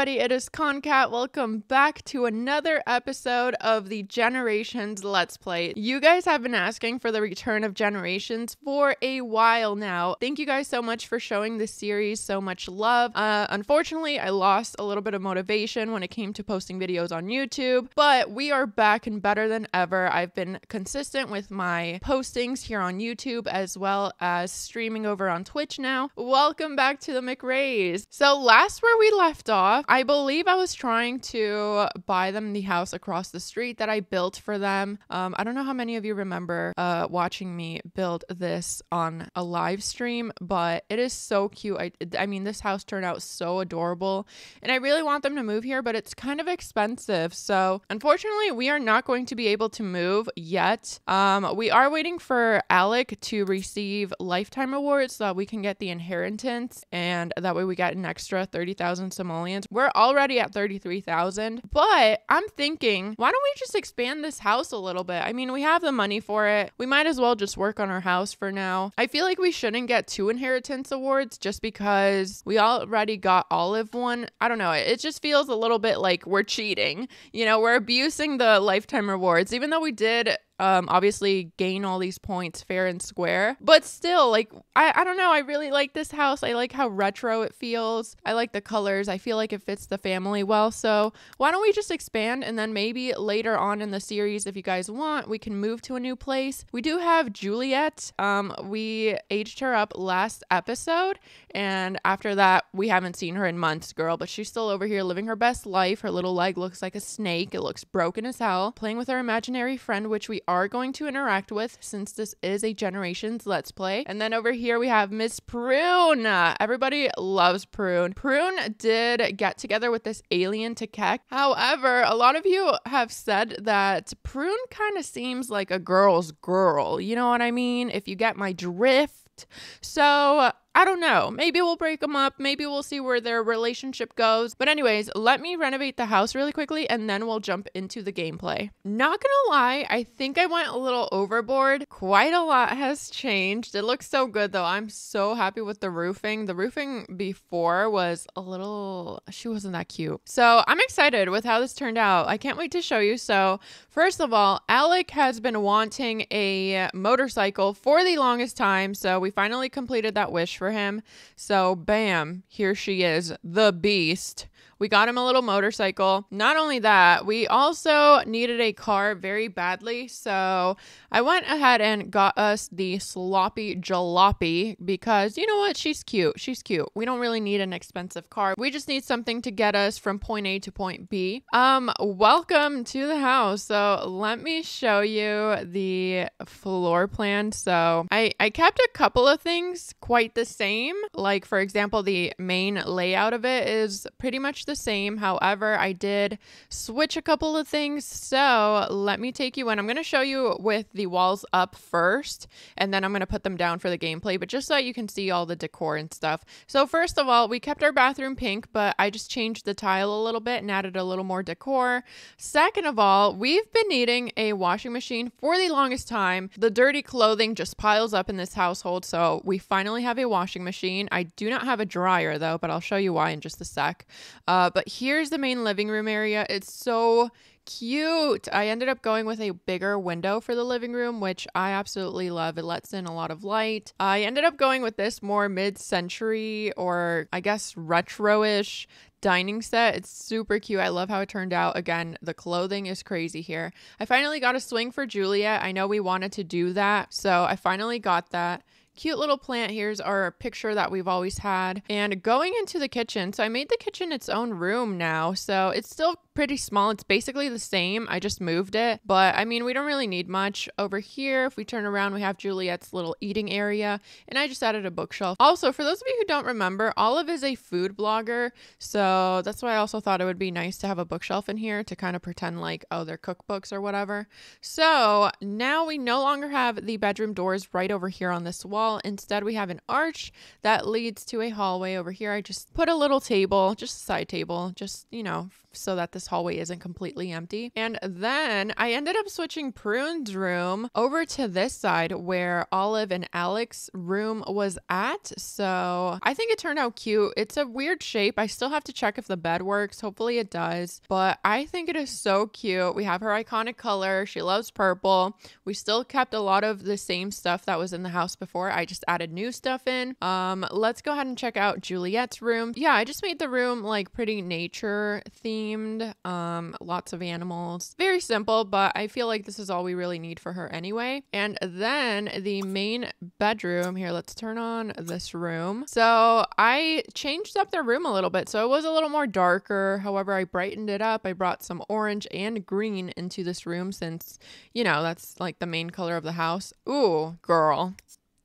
everybody? It is Concat. Welcome back to another episode of the Generations Let's Play. You guys have been asking for the return of Generations for a while now. Thank you guys so much for showing this series so much love. Uh, unfortunately, I lost a little bit of motivation when it came to posting videos on YouTube, but we are back and better than ever. I've been consistent with my postings here on YouTube as well as streaming over on Twitch now. Welcome back to the McRaes. So, last where we left off, I believe I was trying to buy them the house across the street that I built for them. Um, I don't know how many of you remember uh, watching me build this on a live stream, but it is so cute. I, I mean, this house turned out so adorable, and I really want them to move here, but it's kind of expensive. So, unfortunately, we are not going to be able to move yet. Um, we are waiting for Alec to receive lifetime awards so that we can get the inheritance, and that way we get an extra 30,000 simoleons. We're already at 33,000, but I'm thinking, why don't we just expand this house a little bit? I mean, we have the money for it. We might as well just work on our house for now. I feel like we shouldn't get two inheritance awards just because we already got Olive one. I don't know. It just feels a little bit like we're cheating. You know, we're abusing the lifetime rewards, even though we did um, obviously gain all these points fair and square. But still, like, I, I don't know. I really like this house. I like how retro it feels. I like the colors. I feel like it fits the family well. So why don't we just expand and then maybe later on in the series, if you guys want, we can move to a new place. We do have Juliet. Um, we aged her up last episode. And after that, we haven't seen her in months, girl, but she's still over here living her best life. Her little leg looks like a snake. It looks broken as hell. Playing with her imaginary friend, which we are going to interact with since this is a Generations Let's Play. And then over here we have Miss Prune. Everybody loves Prune. Prune did get together with this alien Takek. However, a lot of you have said that Prune kind of seems like a girl's girl. You know what I mean? If you get my drift. So I don't know. Maybe we'll break them up. Maybe we'll see where their relationship goes. But, anyways, let me renovate the house really quickly and then we'll jump into the gameplay. Not gonna lie, I think I went a little overboard. Quite a lot has changed. It looks so good though. I'm so happy with the roofing. The roofing before was a little, she wasn't that cute. So, I'm excited with how this turned out. I can't wait to show you. So, first of all, Alec has been wanting a motorcycle for the longest time. So, we finally completed that wish for him. So, bam, here she is, the beast. We got him a little motorcycle. Not only that, we also needed a car very badly. So I went ahead and got us the sloppy jalopy because you know what? She's cute. She's cute. We don't really need an expensive car. We just need something to get us from point A to point B. Um, welcome to the house. So let me show you the floor plan. So I, I kept a couple of things quite the same. Like for example, the main layout of it is pretty much the same. However, I did switch a couple of things. So let me take you in. I'm going to show you with the walls up first, and then I'm going to put them down for the gameplay, but just so you can see all the decor and stuff. So first of all, we kept our bathroom pink, but I just changed the tile a little bit and added a little more decor. Second of all, we've been needing a washing machine for the longest time. The dirty clothing just piles up in this household, so we finally have a washing machine. I do not have a dryer though, but I'll show you why in just a sec. Uh, uh, but here's the main living room area. It's so cute. I ended up going with a bigger window for the living room, which I absolutely love. It lets in a lot of light. I ended up going with this more mid century or I guess retro ish dining set. It's super cute. I love how it turned out. Again, the clothing is crazy here. I finally got a swing for Juliet. I know we wanted to do that, so I finally got that cute little plant. Here's our picture that we've always had. And going into the kitchen, so I made the kitchen its own room now. So it's still pretty small. It's basically the same. I just moved it. But I mean, we don't really need much. Over here, if we turn around, we have Juliet's little eating area. And I just added a bookshelf. Also, for those of you who don't remember, Olive is a food blogger. So that's why I also thought it would be nice to have a bookshelf in here to kind of pretend like, oh, they're cookbooks or whatever. So now we no longer have the bedroom doors right over here on this wall. Instead, we have an arch that leads to a hallway over here. I just put a little table, just a side table, just, you know, so that this hallway isn't completely empty. And then I ended up switching Prune's room over to this side where Olive and Alex's room was at. So I think it turned out cute. It's a weird shape. I still have to check if the bed works. Hopefully it does. But I think it is so cute. We have her iconic color. She loves purple. We still kept a lot of the same stuff that was in the house before. I just added new stuff in. Um, let's go ahead and check out Juliet's room. Yeah, I just made the room like pretty nature themed. Um, lots of animals. Very simple, but I feel like this is all we really need for her anyway. And then the main bedroom here, let's turn on this room. So I changed up the room a little bit. So it was a little more darker. However, I brightened it up. I brought some orange and green into this room since, you know, that's like the main color of the house. Ooh, girl.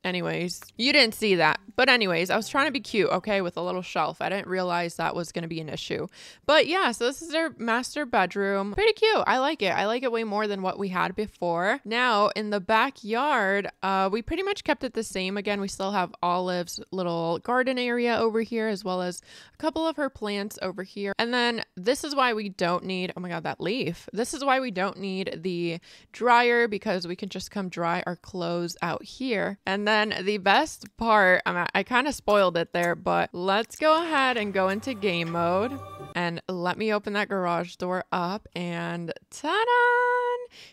Anyways, you didn't see that. But anyways, I was trying to be cute, okay, with a little shelf. I didn't realize that was going to be an issue. But yeah, so this is their master bedroom. Pretty cute. I like it. I like it way more than what we had before. Now, in the backyard, uh, we pretty much kept it the same. Again, we still have Olive's little garden area over here, as well as a couple of her plants over here. And then this is why we don't need, oh my God, that leaf. This is why we don't need the dryer because we can just come dry our clothes out here. And then then the best part, I, I kind of spoiled it there, but let's go ahead and go into game mode and let me open that garage door up and ta-da!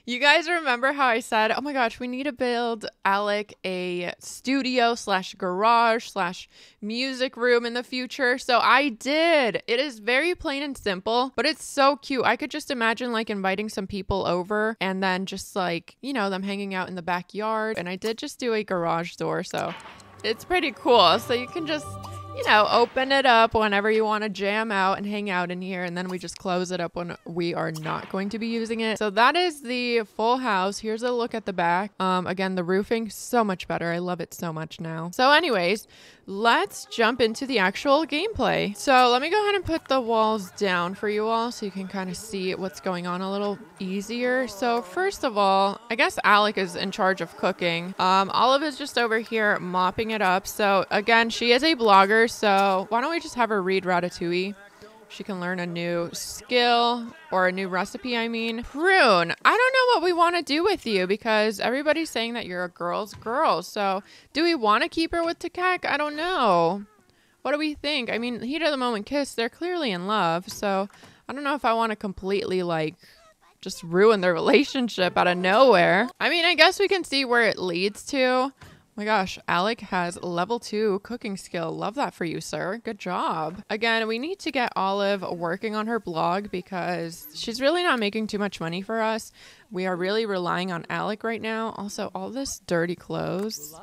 You guys remember how I said, oh my gosh, we need to build Alec a studio slash garage slash music room in the future. So I did. It is very plain and simple, but it's so cute. I could just imagine like inviting some people over and then just like, you know, them hanging out in the backyard. And I did just do a garage door. So it's pretty cool. So you can just you know, open it up whenever you want to jam out and hang out in here. And then we just close it up when we are not going to be using it. So that is the full house. Here's a look at the back. Um, again, the roofing, so much better. I love it so much now. So anyways, let's jump into the actual gameplay. So let me go ahead and put the walls down for you all so you can kind of see what's going on a little easier. So first of all, I guess Alec is in charge of cooking. Um, Olive is just over here mopping it up. So again, she is a blogger. So why don't we just have her read Ratatouille? She can learn a new skill or a new recipe, I mean. Prune, I don't know what we want to do with you because everybody's saying that you're a girl's girl. So do we want to keep her with Takek? I don't know. What do we think? I mean, heat of the moment kiss, they're clearly in love. So I don't know if I want to completely like just ruin their relationship out of nowhere. I mean, I guess we can see where it leads to my gosh, Alec has level two cooking skill. Love that for you, sir. Good job. Again, we need to get Olive working on her blog because she's really not making too much money for us. We are really relying on Alec right now. Also, all this dirty clothes.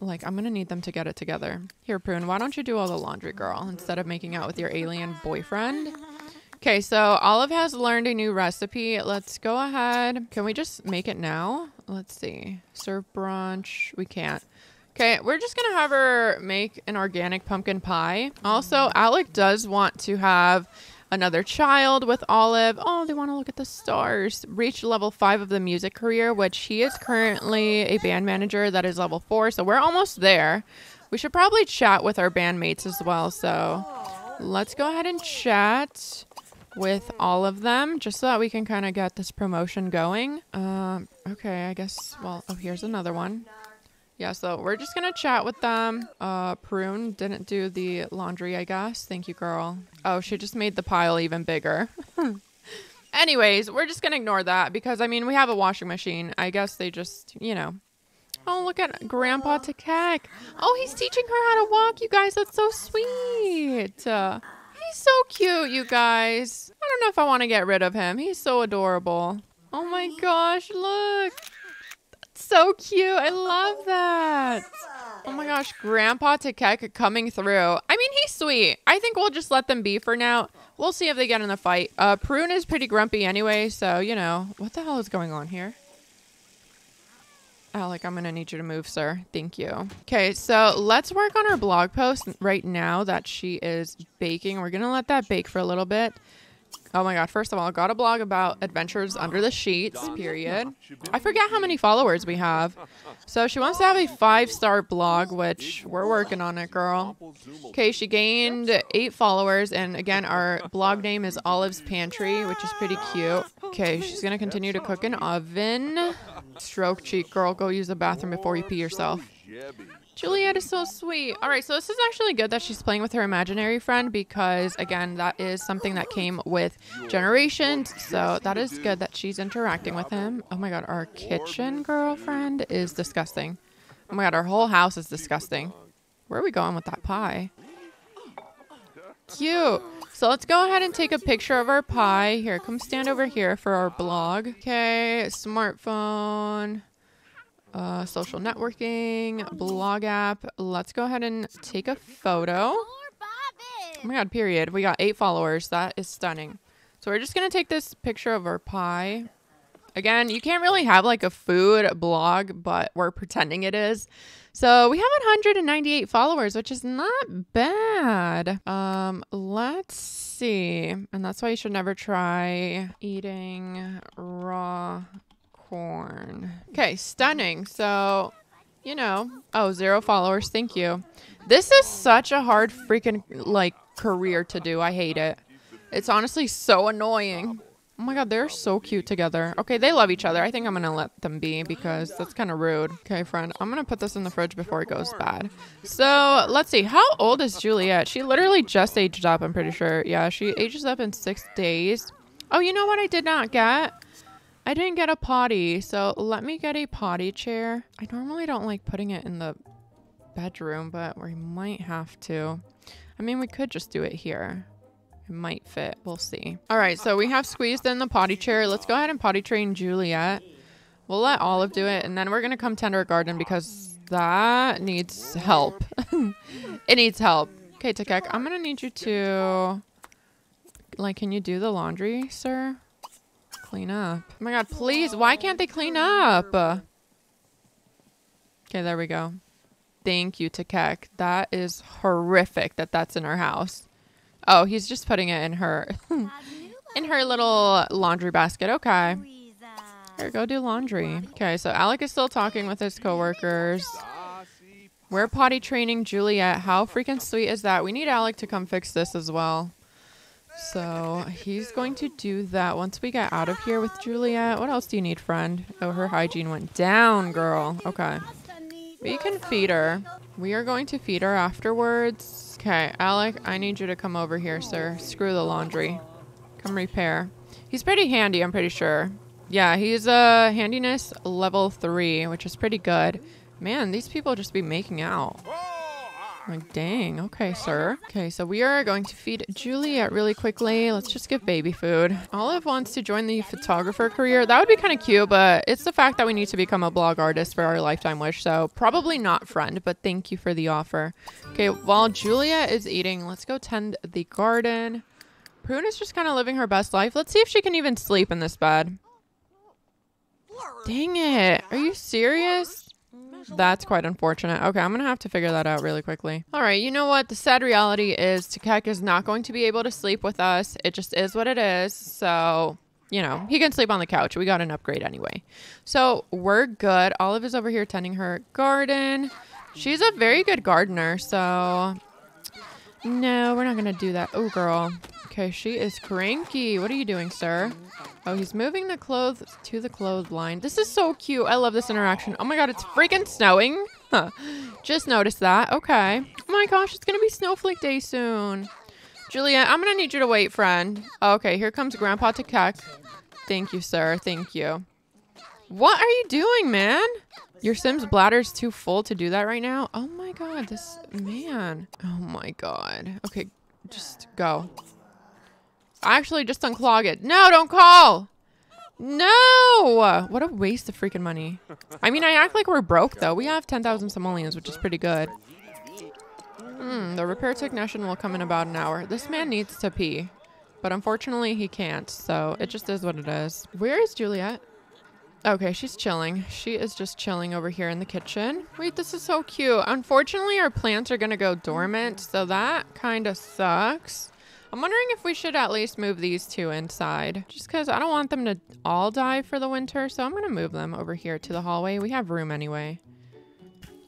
Like, I'm gonna need them to get it together. Here, Prune, why don't you do all the laundry, girl, instead of making out with your alien boyfriend? Okay, so Olive has learned a new recipe. Let's go ahead. Can we just make it now? Let's see. Serve brunch. We can't. Okay, we're just to have her make an organic pumpkin pie. Also, Alec does want to have another child with Olive. Oh, they want to look at the stars. Reach level five of the music career, which he is currently a band manager that is level four. So we're almost there. We should probably chat with our bandmates as well. So let's go ahead and chat with all of them just so that we can kind of get this promotion going. Um, okay, I guess, well, oh, here's another one. Yeah, so we're just to chat with them. Uh, Prune didn't do the laundry, I guess. Thank you, girl. Oh, she just made the pile even bigger. Anyways, we're just to ignore that because, I mean, we have a washing machine. I guess they just, you know. Oh, look at Grandpa Takek. Oh, he's teaching her how to walk, you guys. That's so sweet. Uh, He's so cute, you guys. I don't know if I want to get rid of him. He's so adorable. Oh my gosh, look. That's so cute. I love that. Oh my gosh, Grandpa Takek coming through. I mean, he's sweet. I think we'll just let them be for now. We'll see if they get in a fight. Uh, Prune is pretty grumpy anyway, so, you know. What the hell is going on here? Oh, Alec, I'm going to need you to move, sir. Thank you. Okay, so let's work on our blog post right now that she is baking. We're going to let that bake for a little bit. Oh my god, first of all, got a blog about adventures under the sheets, period. I forget how many followers we have. So she wants to have a five-star blog, which we're working on it, girl. Okay, she gained eight followers, and again, our blog name is Olive's Pantry, which is pretty cute. Okay, she's gonna continue to cook in oven. Stroke cheek, girl, go use the bathroom before you pee yourself. Juliet is so sweet. All right, so this is actually good that she's playing with her imaginary friend because, again, that is something that came with Generations. So that is good that she's interacting with him. Oh my god, our kitchen girlfriend is disgusting. Oh my god, our whole house is disgusting. Where are we going with that pie? Cute. So let's go ahead and take a picture of our pie. Here, come stand over here for our blog. Okay, smartphone uh, social networking, blog app. Let's go ahead and take a photo. Oh my god, period. We got eight followers. That is stunning. So we're just going to take this picture of our pie. Again, you can't really have like a food blog, but we're pretending it is. So we have 198 followers, which is not bad. Um, let's see. And that's why you should never try eating raw corn. Okay, stunning. So, you know, oh, zero followers. Thank you. This is such a hard freaking like career to do. I hate it. It's honestly so annoying. Oh my god, they're so cute together. Okay, they love each other. I think I'm gonna let them be because that's kind of rude. Okay, friend, I'm gonna put this in the fridge before it goes bad. So let's see. How old is Juliet? She literally just aged up. I'm pretty sure. Yeah, she ages up in six days. Oh, you know what I did not get? I didn't get a potty, so let me get a potty chair. I normally don't like putting it in the bedroom, but we might have to. I mean, we could just do it here. Might fit. We'll see. All right, so we have squeezed in the potty chair. Let's go ahead and potty train Juliet. We'll let Olive do it, and then we're going to come tend our garden because that needs help. it needs help. Okay, Takek, I'm going to need you to... Like, can you do the laundry, sir? clean up. Oh my god, please. Why can't they clean up? Okay, there we go. Thank you, Takek. That is horrific that that's in our house. Oh, he's just putting it in her in her little laundry basket. Okay. Here, go do laundry. Okay, so Alec is still talking with his coworkers. We're potty training Juliet. How freaking sweet is that? We need Alec to come fix this as well. So he's going to do that once we get out of here with Juliet. What else do you need, friend? Oh, her hygiene went down, girl. Okay. We can feed her. We are going to feed her afterwards. Okay, Alec, I need you to come over here, sir. Screw the laundry. Come repair. He's pretty handy, I'm pretty sure. Yeah, he's a uh, handiness level 3, which is pretty good. Man, these people just be making out. Like, dang. Okay, sir. Okay, so we are going to feed Juliet really quickly. Let's just give baby food. Olive wants to join the photographer career. That would be kind of cute, but it's the fact that we need to become a blog artist for our lifetime wish. So probably not friend, but thank you for the offer. Okay, while Juliet is eating, let's go tend the garden. Prune is just kind of living her best life. Let's see if she can even sleep in this bed. Dang it. Are you serious? That's quite unfortunate. Okay, I'm to have to figure that out really quickly. All right, you know what? The sad reality is Takek is not going to be able to sleep with us. It just is what it is. So, you know, he can sleep on the couch. We got an upgrade anyway. So we're good. Olive is over here tending her garden. She's a very good gardener. So, no, we're not going to do that. Oh, girl. Okay, she is cranky. What are you doing, sir? Oh, he's moving the clothes to the clothesline. This is so cute. I love this interaction. Oh my god, it's freaking snowing. Huh. Just noticed that. Okay. Oh my gosh, it's going to be snowflake day soon. Julia, I'm going to need you to wait, friend. Okay, here comes Grandpa Takek. Thank you, sir. Thank you. What are you doing, man? Your Sim's bladder's too full to do that right now? Oh my god, this man. Oh my god. Okay, just go. Actually, just unclog it. No, don't call. No! What a waste of freaking money. I mean, I act like we're broke, though. We have 10,000 simoleons, which is pretty good. Hmm, the repair technician will come in about an hour. This man needs to pee. But unfortunately, he can't, so it just is what it is. Where is Juliet? Okay, she's chilling. She is just chilling over here in the kitchen. Wait, this is so cute. Unfortunately, our plants are going to go dormant, so that kind of sucks. I'm wondering if we should at least move these two inside. Just because I don't want them to all die for the winter. So I'm going to move them over here to the hallway. We have room anyway.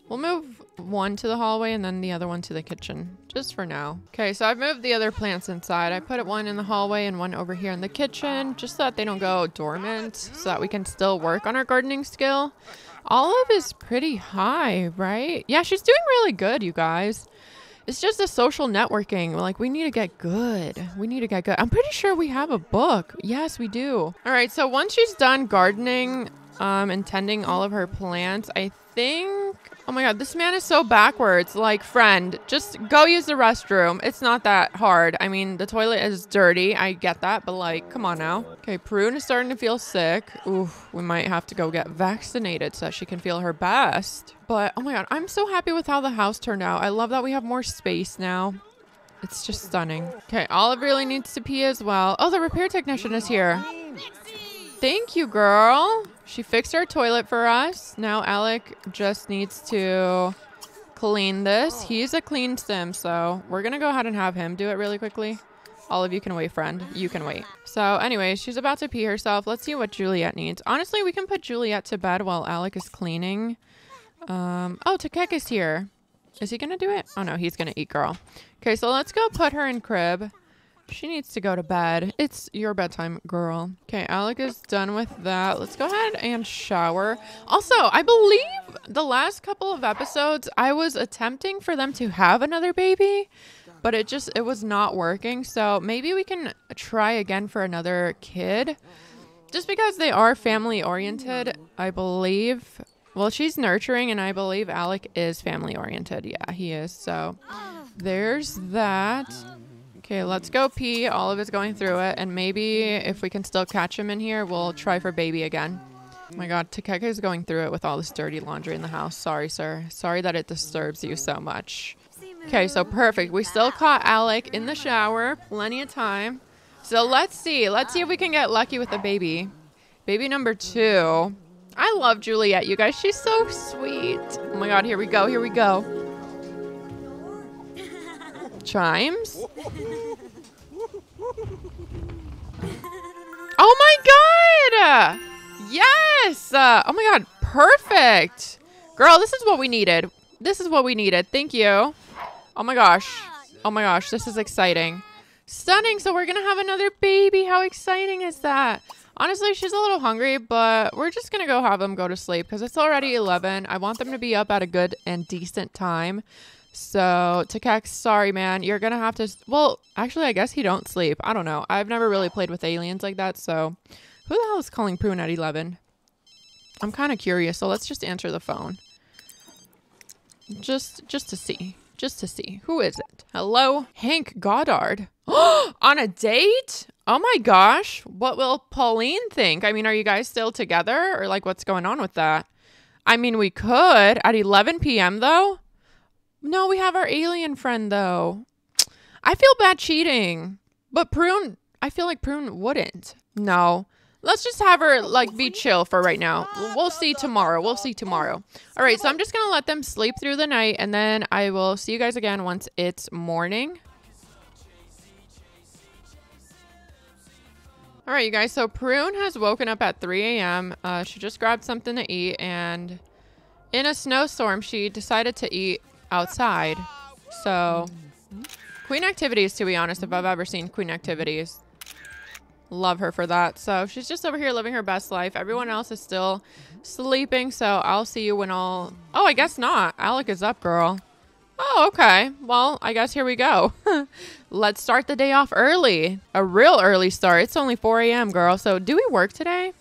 We'll move one to the hallway and then the other one to the kitchen. Just for now. Okay, so I've moved the other plants inside. I put one in the hallway and one over here in the kitchen. Just so that they don't go dormant. So that we can still work on our gardening skill. Olive is pretty high, right? Yeah, she's doing really good, you guys. It's just a social networking. Like, we need to get good. We need to get good. I'm pretty sure we have a book. Yes, we do. All right, so once she's done gardening um, and tending all of her plants, I think Oh my god, this man is so backwards. Like, friend, just go use the restroom. It's not that hard. I mean, the toilet is dirty. I get that, but like, come on now. Okay, Prune is starting to feel sick. Oof, we might have to go get vaccinated so that she can feel her best. But oh my god, I'm so happy with how the house turned out. I love that we have more space now. It's just stunning. Okay, Olive really needs to pee as well. Oh, the repair technician is here. Thank you, girl. She fixed our toilet for us. Now Alec just needs to clean this. He's a clean sim, so we're going to go ahead and have him do it really quickly. Olive you can wait, friend. You can wait. So anyways, she's about to pee herself. Let's see what Juliet needs. Honestly, we can put Juliet to bed while Alec is cleaning. Um, oh, Takek is here. Is he going to do it? Oh, no, he's going to eat girl. Okay, so let's go put her in crib. She needs to go to bed. It's your bedtime, girl. Okay, Alec is done with that. Let's go ahead and shower. Also, I believe the last couple of episodes, I was attempting for them to have another baby, but it just, it was not working. So maybe we can try again for another kid. Just because they are family oriented, I believe. Well, she's nurturing, and I believe Alec is family oriented. Yeah, he is. So there's that. Okay, let's go pee. Olive is going through it. And maybe if we can still catch him in here, we'll try for baby again. Oh my god, Takeka is going through it with all this dirty laundry in the house. Sorry, sir. Sorry that it disturbs you so much. Okay, so perfect. We still caught Alec in the shower. Plenty of time. So let's see. Let's see if we can get lucky with the baby. Baby number two. I love Juliet, you guys. She's so sweet. Oh my god, here we go. Here we go. Chimes? Oh my god! Yes! Uh, oh my god, perfect! Girl, this is what we needed. This is what we needed. Thank you. Oh my gosh. Oh my gosh, this is exciting. Stunning, so we're gonna have another baby. How exciting is that? Honestly, she's a little hungry, but we're just gonna go have them go to sleep because it's already 11. I want them to be up at a good and decent time. So, Takek, sorry, man. You're to have to. Well, actually, I guess he don't sleep. I don't know. I've never really played with aliens like that. So, who the hell is calling Prune at 11? I'm kind of curious. So, let's just answer the phone. Just, just to see. Just to see. Who is it? Hello? Hank Goddard. On a date? Oh my gosh. What will Pauline think? I mean, are you guys still together? Or like, what's going on with that? I mean, we could at 11 p.m. though. No, we have our alien friend though. I feel bad cheating, but Prune, I feel like Prune wouldn't. No. Let's just have her like be chill for right now. We'll see tomorrow. We'll see tomorrow. All right, so I'm just going to let them sleep through the night and then I will see you guys again once it's morning. All right, you guys. So Prune has woken up at 3 a.m. Uh, she just grabbed something to eat and in a snowstorm, she decided to eat outside. So, Queen Activities, to be honest, if I've ever seen Queen Activities. Love her for that. So, she's just over here living her best life. Everyone else is still sleeping. So, I'll see you when all... Oh, I guess not. Alec is up, girl. Oh, okay. Well, I guess here we go. Let's start the day off early. A real early start. It's only 4 a.m., girl. So, do we work today?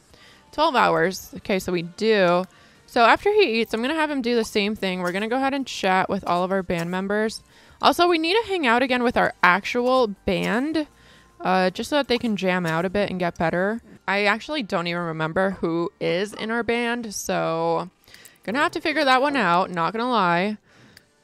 12 hours. Okay, so we do. So after he eats, I'm going to have him do the same thing. We're going to go ahead and chat with all of our band members. Also, we need to hang out again with our actual band uh, just so that they can jam out a bit and get better. I actually don't even remember who is in our band, so gonna have to figure that one out, not gonna lie.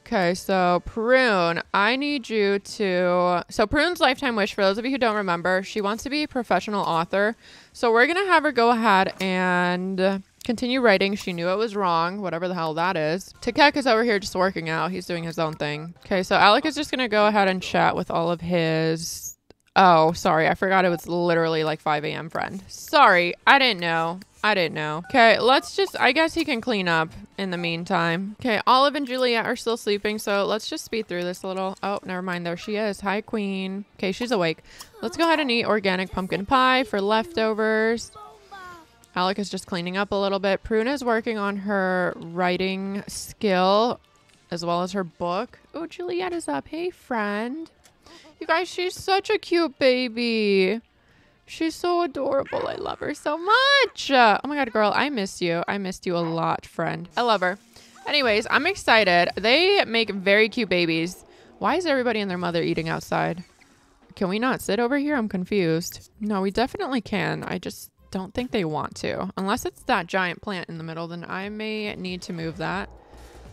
Okay, so Prune, I need you to. So, Prune's lifetime wish, for those of you who don't remember, she wants to be a professional author. So, we're gonna have her go ahead and continue writing. She knew it was wrong, whatever the hell that is. Takek is over here just working out. He's doing his own thing. Okay, so Alec is just going to go ahead and chat with all of his Oh, sorry. I forgot it was literally like 5 a.m. friend. Sorry. I didn't know. I didn't know. Okay, let's just, I guess he can clean up in the meantime. Okay, Olive and Juliet are still sleeping, so let's just speed through this a little. Oh, never mind. There she is. Hi, queen. Okay, she's awake. Let's go ahead and eat organic pumpkin pie for leftovers. Alec is just cleaning up a little bit. Prune is working on her writing skill as well as her book. Oh, Juliet is up. Hey, friend. You guys, she's such a cute baby. She's so adorable. I love her so much. oh my god, girl, I miss you. I missed you a lot, friend. I love her. Anyways, I'm excited. They make very cute babies. Why is everybody and their mother eating outside? Can we not sit over here? I'm confused. No, we definitely can. I just don't think they want to. Unless it's that giant plant in the middle, then I may need to move that.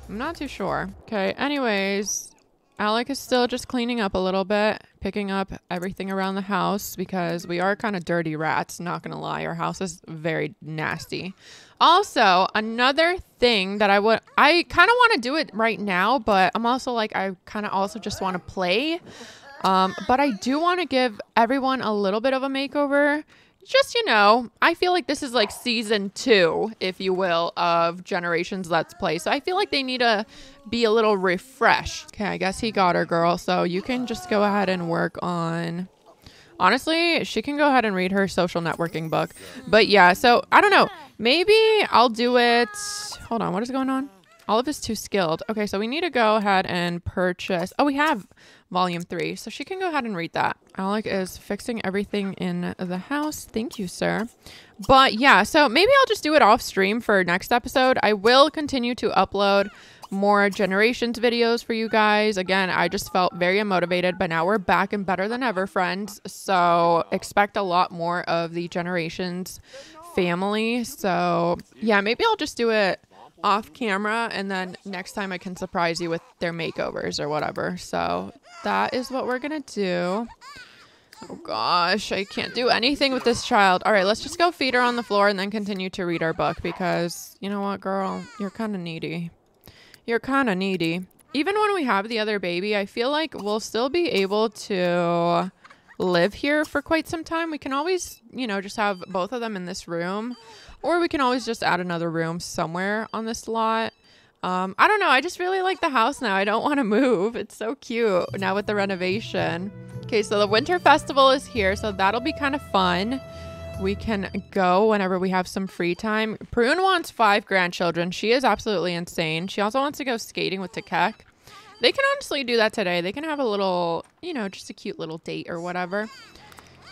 I'm not too sure. Okay, anyways, Alec is still just cleaning up a little bit, picking up everything around the house because we are kind of dirty rats, not gonna lie. Our house is very nasty. Also, another thing that I would I kind of want to do it right now, but I'm also like I kind of also just want to play. Um, but I do want to give everyone a little bit of a makeover just you know, I feel like this is like season two, if you will, of Generations Let's Play. So I feel like they need to be a little refreshed. Okay, I guess he got her, girl. So you can just go ahead and work on. Honestly, she can go ahead and read her social networking book. But yeah, so I don't know. Maybe I'll do it. Hold on, what is going on? Olive is too skilled. Okay, so we need to go ahead and purchase. Oh, we have volume three. So she can go ahead and read that. Alec is fixing everything in the house. Thank you, sir. But yeah, so maybe I'll just do it off stream for next episode. I will continue to upload more generations videos for you guys. Again, I just felt very unmotivated, but now we're back and better than ever, friends. So expect a lot more of the generations family. So yeah, maybe I'll just do it off camera and then next time I can surprise you with their makeovers or whatever. So that is what we're gonna do. Oh gosh, I can't do anything with this child. All right, let's just go feed her on the floor and then continue to read our book because you know what, girl? You're kind of needy. You're kind of needy. Even when we have the other baby, I feel like we'll still be able to live here for quite some time. We can always, you know, just have both of them in this room or we can always just add another room somewhere on this lot. Um, I don't know. I just really like the house now. I don't want to move. It's so cute now with the renovation. Okay, so the winter festival is here, so that'll be kind of fun. We can go whenever we have some free time. Prune wants five grandchildren. She is absolutely insane. She also wants to go skating with Takek. They can honestly do that today. They can have a little, you know, just a cute little date or whatever.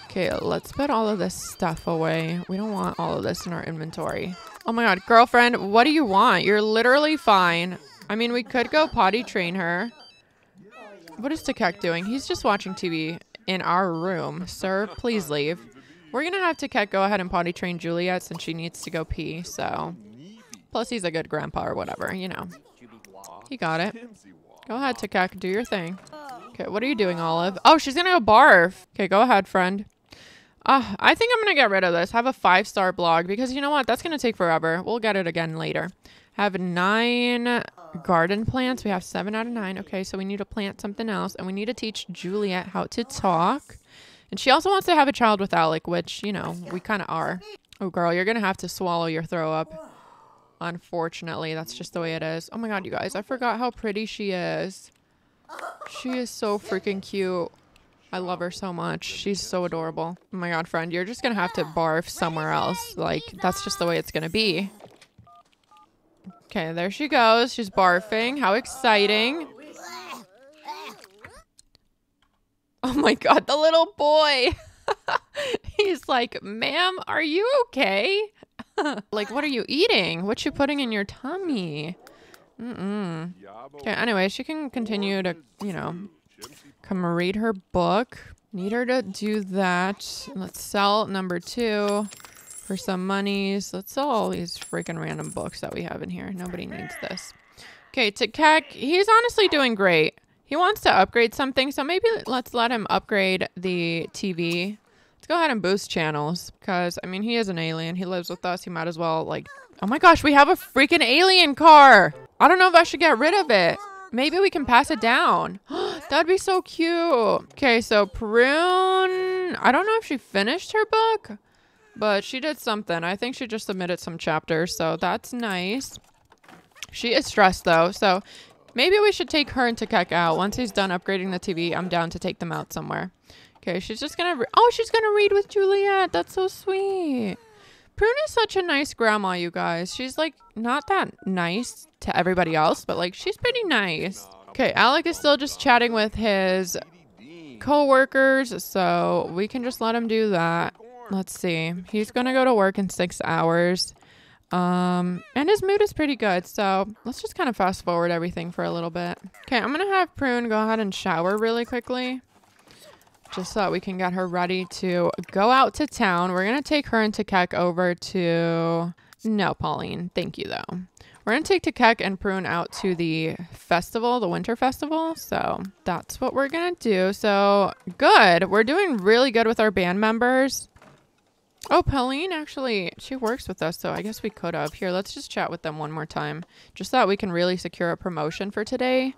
Okay, let's put all of this stuff away. We don't want all of this in our inventory. Oh my god, girlfriend, what do you want? You're literally fine. I mean, we could go potty train her. What is Takek doing? He's just watching TV in our room. Sir, please leave. We're gonna have Takek go ahead and potty train Juliet since she needs to go pee, so. Plus, he's a good grandpa or whatever, you know. He got it. Go ahead, Takek, do your thing. Okay, what are you doing, Olive? Oh, she's gonna go barf. Okay, go ahead, friend. Uh, I think I'm to get rid of this. Have a five star blog because you know what? That's to take forever. We'll get it again later. Have nine garden plants. We have seven out of nine. Okay, so we need to plant something else and we need to teach Juliet how to talk. And she also wants to have a child with Alec, which, you know, we kind of are. Oh, girl, you're to have to swallow your throw up. Unfortunately, that's just the way it is. Oh my god, you guys, I forgot how pretty she is. She is so freaking cute. I love her so much. She's so adorable. Oh my god, friend, you're just gonna have to barf somewhere else. Like, that's just the way it's gonna be. Okay, there she goes. She's barfing. How exciting. Oh my god, the little boy. He's like, ma'am, are you okay? like, what are you eating? What you putting in your tummy? Mm-mm. Okay, anyway, she can continue to, you know, Come read her book. Need her to do that. Let's sell number two for some monies. Let's sell all these freaking random books that we have in here. Nobody needs this. Okay, Takek, he's honestly doing great. He wants to upgrade something, so maybe let's let him upgrade the TV. Let's go ahead and boost channels, because, I mean, he is an alien. He lives with us. He might as well, like... Oh my gosh, we have a freaking alien car! I don't know if I should get rid of it. Maybe we can pass it down. That'd be so cute. Okay, so Prune, I don't know if she finished her book, but she did something. I think she just submitted some chapters, so that's nice. She is stressed though, so maybe we should take her and Takek out. Once he's done upgrading the TV, I'm down to take them out somewhere. Okay, she's just gonna. oh, she's gonna read with Juliet. That's so sweet. Prune is such a nice grandma, you guys. She's like not that nice to everybody else, but like she's pretty nice. Okay, Alec is still just chatting with his co-workers, so we can just let him do that. Let's see. He's gonna go to work in six hours. Um, and his mood is pretty good, so let's just kind of fast forward everything for a little bit. Okay, I'm gonna have Prune go ahead and shower really quickly just so that we can get her ready to go out to town. We're going to take her and Takek over to... No, Pauline. Thank you, though. We're going to take Takek and Prune out to the festival, the winter festival. So that's what we're going to do. So good. We're doing really good with our band members. Oh, Pauline, actually, she works with us, so I guess we could have. Here, let's just chat with them one more time. Just so that we can really secure a promotion for today.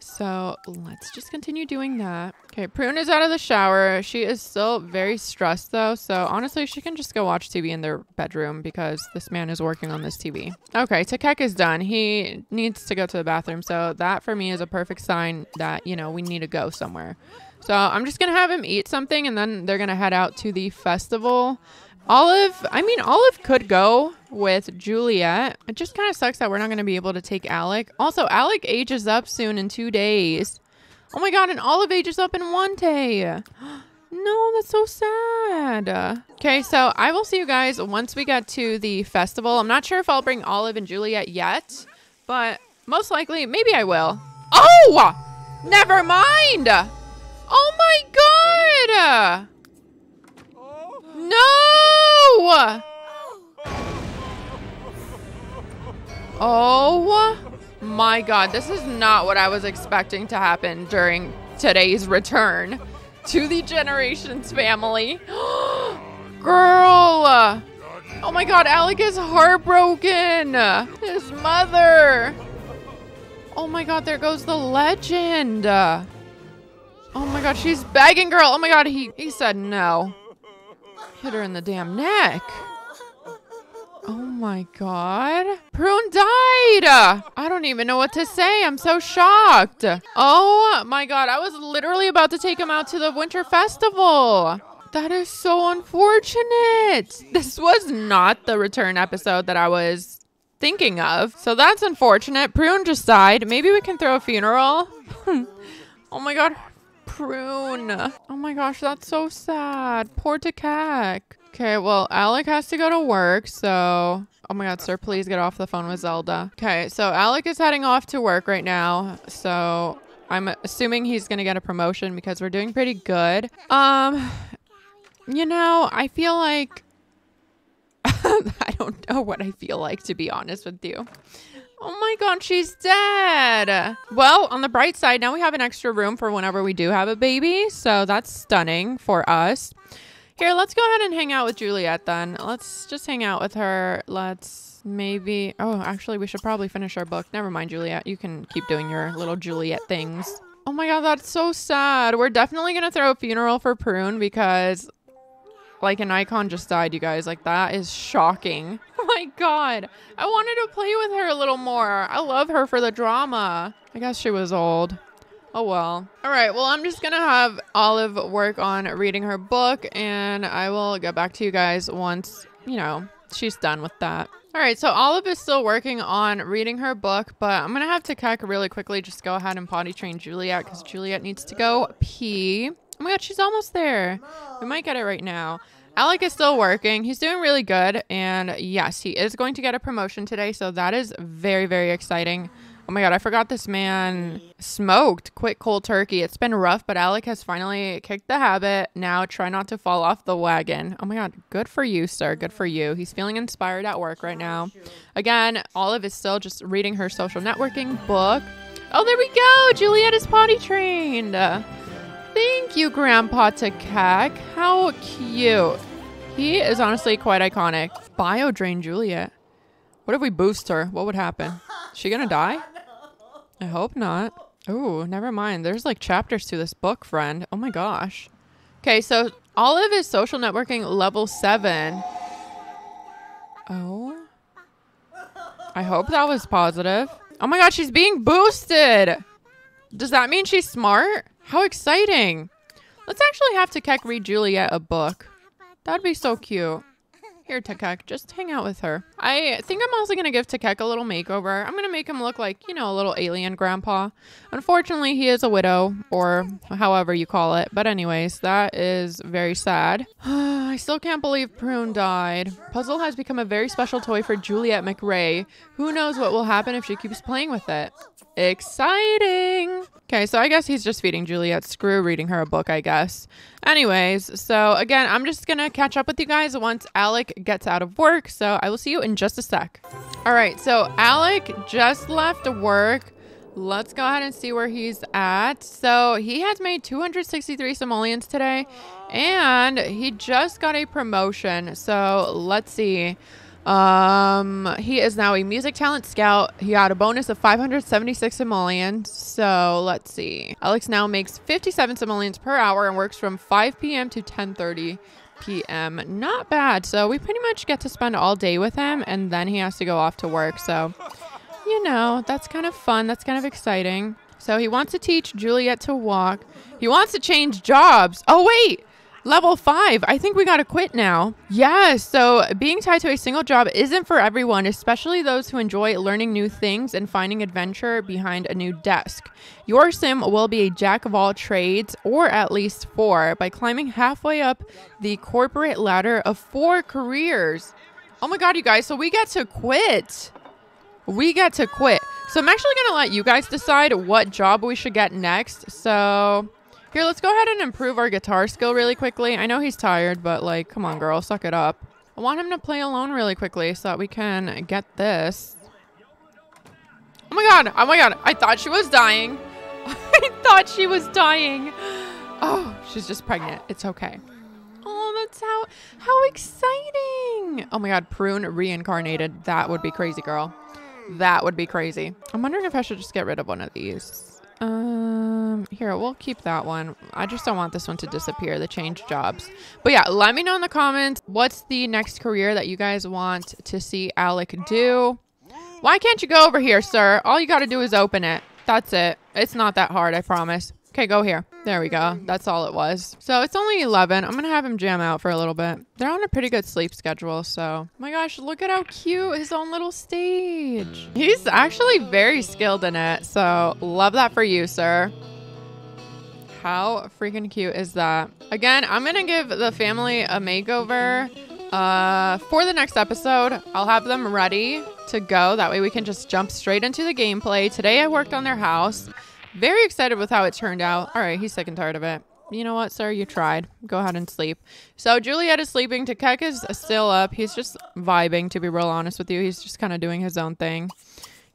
So let's just continue doing that. Okay, Prune is out of the shower. She is still very stressed though. So honestly, she can just go watch TV in their bedroom because this man is working on this TV. Okay, Takek is done. He needs to go to the bathroom. So that for me is a perfect sign that, you know, we need to go somewhere. So I'm just going to have him eat something and then they're going to head out to the festival. Olive, I mean, Olive could go with Juliet. It just kind of sucks that we're not going to be able to take Alec. Also, Alec ages up soon in two days. Oh my god, and Olive ages up in one day. No, that's so sad. Okay, so I will see you guys once we get to the festival. I'm not sure if I'll bring Olive and Juliet yet, but most likely, maybe I will. Oh! Never mind! Oh my god! Oh. No! Oh my god, this is not what I was expecting to happen during today's return to the Generations family. Girl! Oh my god, Alec is heartbroken! His mother! Oh my god, there goes the legend! Oh my god, she's begging girl! Oh my god, he, he said no. Hit her in the damn neck. Oh my god. Prune died. I don't even know what to say. I'm so shocked. Oh my god. I was literally about to take him out to the winter festival. That is so unfortunate. This was not the return episode that I was thinking of. So that's unfortunate. Prune just died. Maybe we can throw a funeral. oh my god. Prune. Oh my gosh, that's so sad. Poor Takek. Okay, well, Alec has to go to work, so... Oh my god, sir, please get off the phone with Zelda. Okay, so Alec is heading off to work right now, so... I'm assuming he's gonna get a promotion because we're doing pretty good. Um, you know, I feel like... I don't know what I feel like, to be honest with you. Oh my god, she's dead. Well, on the bright side, now we have an extra room for whenever we do have a baby. So that's stunning for us. Here, let's go ahead and hang out with Juliet then. Let's just hang out with her. Let's maybe... Oh, actually, we should probably finish our book. Never mind, Juliet. You can keep doing your little Juliet things. Oh my god, that's so sad. We're definitely going to throw a funeral for Prune because like an icon just died, you guys. Like that is shocking. Oh my god. I wanted to play with her a little more. I love her for the drama. I guess she was old. Oh well. All right. Well, I'm just going to have Olive work on reading her book and I will get back to you guys once, you know, she's done with that. All right, so Olive is still working on reading her book, but I'm going to have Takek really quickly just go ahead and potty train Juliet because Juliet needs to go pee. Oh my god, she's almost there. We might get it right now. Alec is still working. He's doing really good. And yes, he is going to get a promotion today. So that is very, very exciting. Oh my god, I forgot this man smoked quick cold turkey. It's been rough, but Alec has finally kicked the habit. Now try not to fall off the wagon. Oh my god, good for you, sir. Good for you. He's feeling inspired at work right now. Again, Olive is still just reading her social networking book. Oh, there we go. Juliet is potty trained. Thank you, Grandpa Takek. How cute. He is honestly quite iconic. Bio drain Juliet. What if we boost her? What would happen? Is she gonna die? I hope not. Oh, never mind. There's like chapters to this book, friend. Oh my gosh. Okay, so Olive is social networking level seven. Oh. I hope that was positive. Oh my god, she's being boosted. Does that mean she's smart? How exciting. Let's actually have Takek read Juliet a book. That'd be so cute. Here, Takek, just hang out with her. I think I'm also going to give Takek a little makeover. I'm going to make him look like, you know, a little alien grandpa. Unfortunately, he is a widow, or however you call it. But anyways, that is very sad. I still can't believe Prune died. Puzzle has become a very special toy for Juliet McRae. Who knows what will happen if she keeps playing with it? Exciting! Okay, so I guess he's just feeding Juliet. Screw reading her a book, I guess. Anyways, so again, I'm just gonna catch up with you guys once Alec gets out of work. So I will see you in just a sec. All right, so Alec just left work. Let's go ahead and see where he's at. So he has made 263 simoleons today, and he just got a promotion. So let's see. Um, he is now a music talent scout. He got a bonus of 576 simoleons. So let's see. Alex now makes 57 simoleons per hour and works from 5 p.m. to 10:30 p.m. Not bad. So we pretty much get to spend all day with him, and then he has to go off to work. So, you know, that's kind of fun. That's kind of exciting. So he wants to teach Juliet to walk. He wants to change jobs. Oh wait. Level five. I think we got to quit now. Yes. So being tied to a single job isn't for everyone, especially those who enjoy learning new things and finding adventure behind a new desk. Your sim will be a jack of all trades, or at least four, by climbing halfway up the corporate ladder of four careers. Oh my God, you guys. So we get to quit. We get to quit. So I'm actually going to let you guys decide what job we should get next. So here, let's go ahead and improve our guitar skill really quickly. I know he's tired, but like, come on, girl, suck it up. I want him to play alone really quickly so that we can get this. Oh my god, oh my god, I thought she was dying. I thought she was dying. Oh, she's just pregnant. It's okay. Oh, that's how, how exciting. Oh my god, Prune reincarnated. That would be crazy, girl. That would be crazy. I'm wondering if I should just get rid of one of these. Um, here, we'll keep that one. I just don't want this one to disappear, the change jobs. But yeah, let me know in the comments what's the next career that you guys want to see Alec do. Why can't you go over here, sir? All you got to do is open it. That's it. It's not that hard, I promise. Okay, go here. There we go. That's all it was. So it's only 11. I'm going to have him jam out for a little bit. They're on a pretty good sleep schedule. So, oh my gosh, look at how cute his own little stage. He's actually very skilled in it. So love that for you, sir. How freaking cute is that? Again, I'm going to give the family a makeover uh, for the next episode. I'll have them ready to go. That way we can just jump straight into the gameplay. Today I worked on their house. Very excited with how it turned out. All right, he's sick and tired of it. You know what, sir? You tried. Go ahead and sleep. So Juliet is sleeping. Takek is still up. He's just vibing, to be real honest with you. He's just kind of doing his own thing.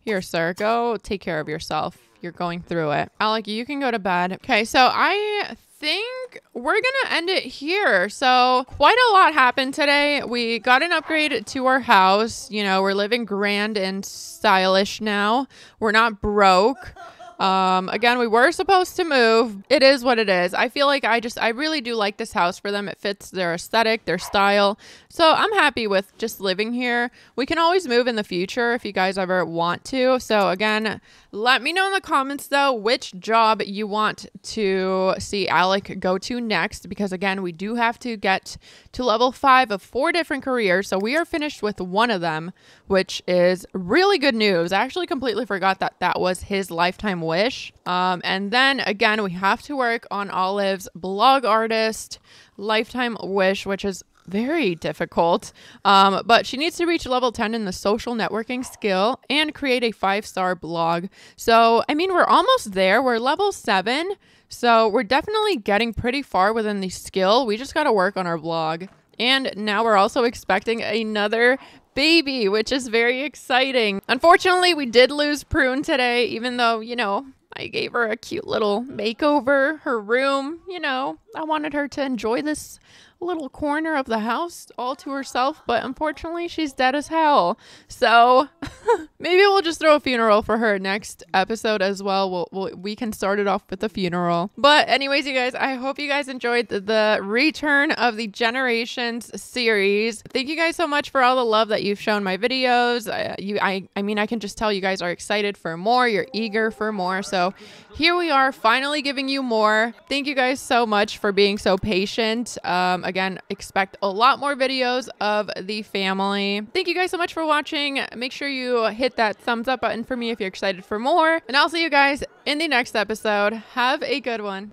Here, sir, go take care of yourself. You're going through it. Alec, you can go to bed. Okay, so I think we're gonna end it here. So quite a lot happened today. We got an upgrade to our house. You know, we're living grand and stylish now. We're not broke. Um, again, we were supposed to move. It is what it is. I feel like I just, I really do like this house for them. It fits their aesthetic, their style. So I'm happy with just living here. We can always move in the future if you guys ever want to. So again, let me know in the comments though which job you want to see Alec go to next because again, we do have to get to level 5 of four different careers. So we are finished with one of them, which is really good news. I actually completely forgot that that was his lifetime wish. Um, and then again, we have to work on Olive's blog artist lifetime wish, which is very difficult. Um, but she needs to reach level 10 in the social networking skill and create a five star blog. So, I mean, we're almost there. We're level seven. So, we're definitely getting pretty far within the skill. We just got to work on our blog. And now we're also expecting another baby, which is very exciting. Unfortunately, we did lose Prune today, even though, you know, I gave her a cute little makeover, her room, you know, I wanted her to enjoy this little corner of the house all to herself, but unfortunately, she's dead as hell. So maybe we'll just throw a funeral for her next episode as well. We'll, we can start it off with the funeral. But, anyways, you guys, I hope you guys enjoyed the, the return of the Generations series. Thank you guys so much for all the love that you've shown my videos. I, you, I, I mean, I can just tell you guys are excited for more. You're eager for more. So here we are, finally giving you more. Thank you guys so much for being so patient. Um, again, expect a lot more videos of the family. Thank you guys so much for watching. Make sure you hit that thumbs up button for me if you're excited for more. And I'll see you guys in the next episode. Have a good one.